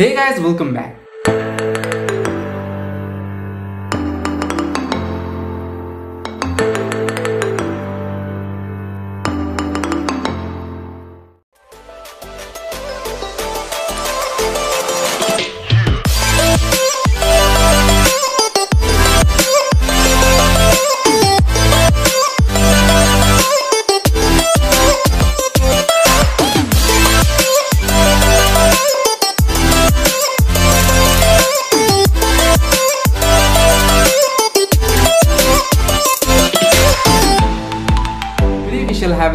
Hey guys, welcome back.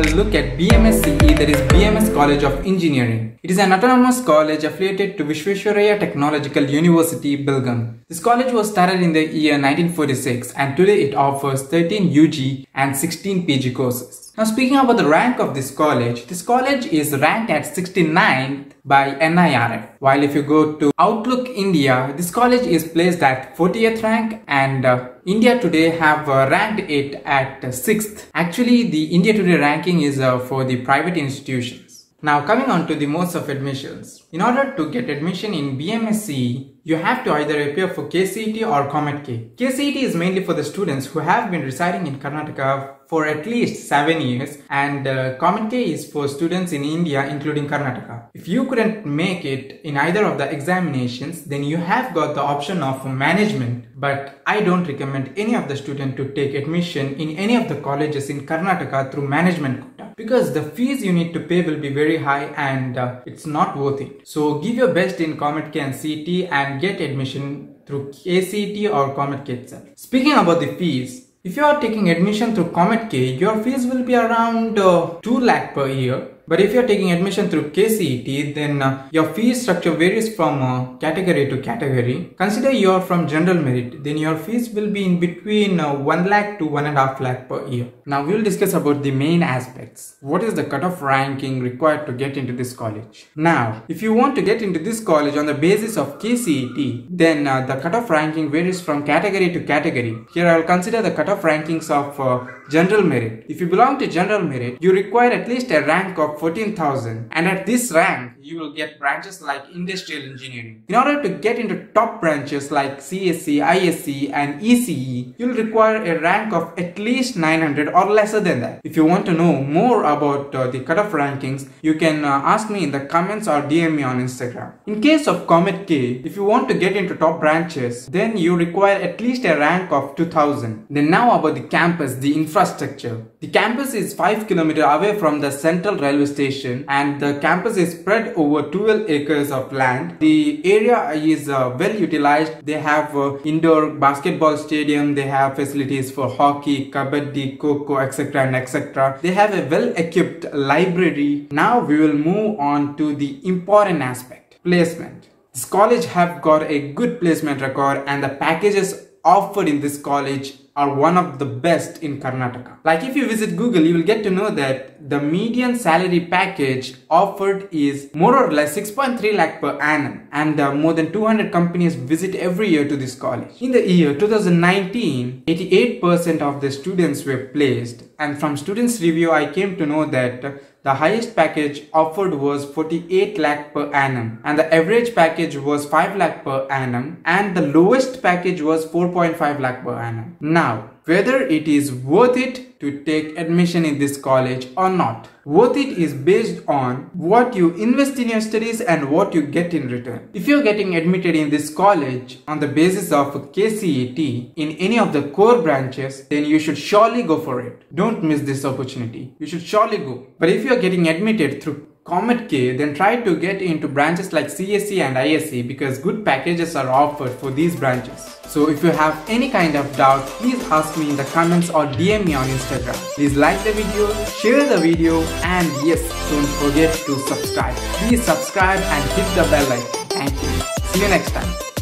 A look at BMSCE that is BMS College of Engineering. It is an autonomous college affiliated to Visvesvaraya Technological University, Belgaum. This college was started in the year 1946 and today it offers 13 UG and 16 PG courses. Now speaking about the rank of this college, this college is ranked at 69th by NIRF. While if you go to Outlook India, this college is placed at 40th rank and uh, India Today have uh, ranked it at 6th. Actually, the India Today ranking is uh, for the private institutions. Now coming on to the modes of admissions. In order to get admission in BMSC, you have to either appear for KCET or COMEDK. KCET is mainly for the students who have been residing in Karnataka for at least 7 years and uh, COMEDK is for students in India including Karnataka. If you couldn't make it in either of the examinations, then you have got the option of management but I don't recommend any of the student to take admission in any of the colleges in Karnataka through management because the fees you need to pay will be very high and uh, it's not worth it. So give your best in COMEDK and CET and get admission through KCET or COMEDK itself. Speaking about the fees, if you are taking admission through COMEDK, your fees will be around uh, 2 lakh per year. But if you are taking admission through KCET, then uh, your fee structure varies from uh, category to category. Consider you are from general merit, then your fees will be in between uh, 1 lakh to 1.5 lakh per year. Now we will discuss about the main aspects. What is the cutoff ranking required to get into this college? Now, if you want to get into this college on the basis of KCET, then uh, the cutoff ranking varies from category to category. Here I will consider the cutoff rankings of uh, general merit. If you belong to general merit, you require at least a rank of 14,000 and at this rank you will get branches like industrial engineering. In order to get into top branches like CSE, ISE and ECE, you'll require a rank of at least 900 or lesser than that. If you want to know more about uh, the cutoff rankings, you can uh, ask me in the comments or DM me on Instagram. In case of COMEDK, if you want to get into top branches, then you require at least a rank of 2000. Then now about the campus, the infrastructure. The campus is 5 km away from the central railway station and the campus is spread over 12 acres of land. The area is uh, well utilized. They have uh, indoor basketball stadium, they have facilities for hockey, kabaddi, kho etc and etc. They have a well equipped library. Now we will move on to the important aspect, placement. This college have got a good placement record and the packages offered in this college are one of the best in Karnataka. Like if you visit Google, you will get to know that the median salary package offered is more or less 6.3 lakh per annum and uh, more than 200 companies visit every year to this college. In the year 2019, 88% of the students were placed and from students review I came to know that the highest package offered was 48 lakh per annum and the average package was 5 lakh per annum and the lowest package was 4.5 lakh per annum. Now, whether it is worth it to take admission in this college or not. Worth it is based on what you invest in your studies and what you get in return. If you're getting admitted in this college on the basis of KCET in any of the core branches, then you should surely go for it. Don't miss this opportunity. You should surely go. But if you're getting admitted through COMEDK, then try to get into branches like CSE and ISE because good packages are offered for these branches. So if you have any kind of doubt, please ask me in the comments or DM me on Instagram. Please like the video, share the video and yes, don't forget to subscribe. Please subscribe and hit the bell icon. Thank you. See you next time.